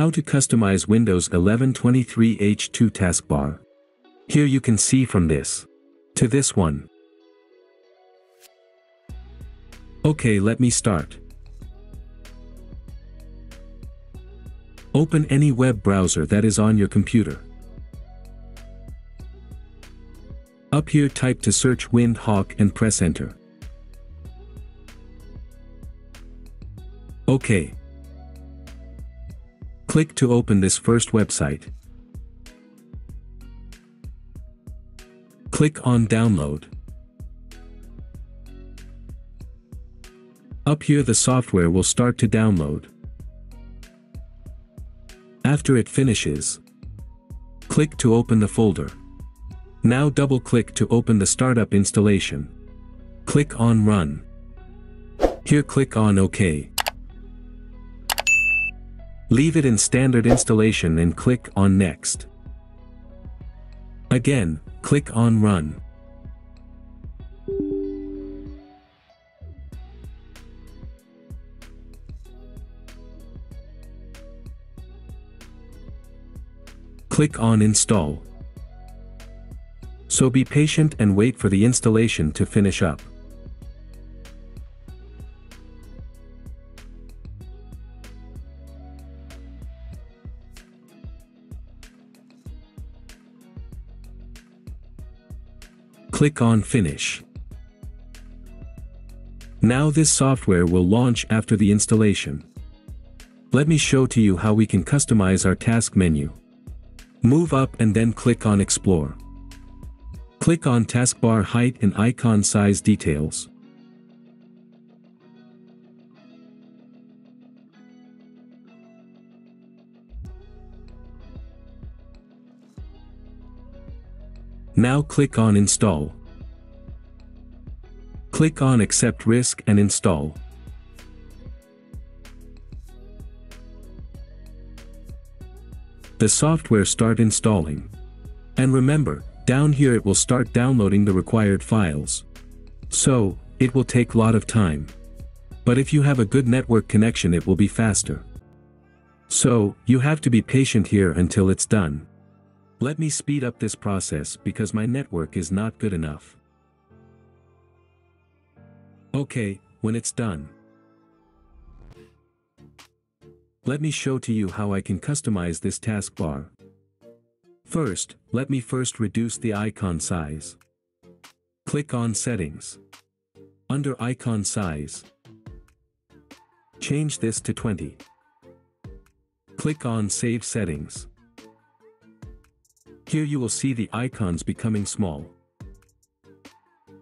How to customize Windows 11 23H2 taskbar. Here you can see from this to this one. Okay let me start. Open any web browser that is on your computer. Up here type to search Windhawk and press enter. OK. Click to open this first website. Click on download. Up here the software will start to download. After it finishes, click to open the folder. Now double-click to open the startup installation. Click on Run. Here click on OK. Leave it in standard installation and click on Next. Again, click on Run. click on Install. So be patient and wait for the installation to finish up. Click on Finish. Now this software will launch after the installation. Let me show to you how we can customize our task menu. Move up and then click on Explore. Click on taskbar height and icon size details. Now click on Install. Click on Accept Risk and Install. the software start installing. And remember, down here it will start downloading the required files. So, it will take lot of time. But if you have a good network connection it will be faster. So, you have to be patient here until it's done. Let me speed up this process because my network is not good enough. Okay, when it's done. Let me show to you how I can customize this taskbar. First, let me first reduce the icon size. Click on Settings. Under Icon Size. Change this to 20. Click on Save Settings. Here you will see the icons becoming small.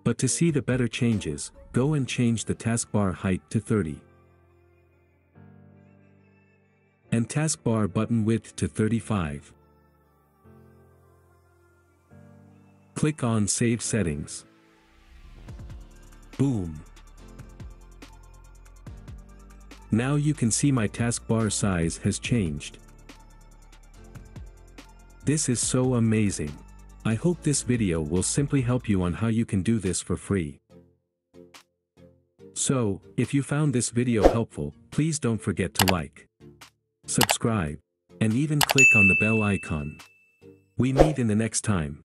But to see the better changes, go and change the taskbar height to 30. and taskbar button width to 35. Click on Save Settings. Boom. Now you can see my taskbar size has changed. This is so amazing. I hope this video will simply help you on how you can do this for free. So, if you found this video helpful, please don't forget to like subscribe, and even click on the bell icon. We meet in the next time.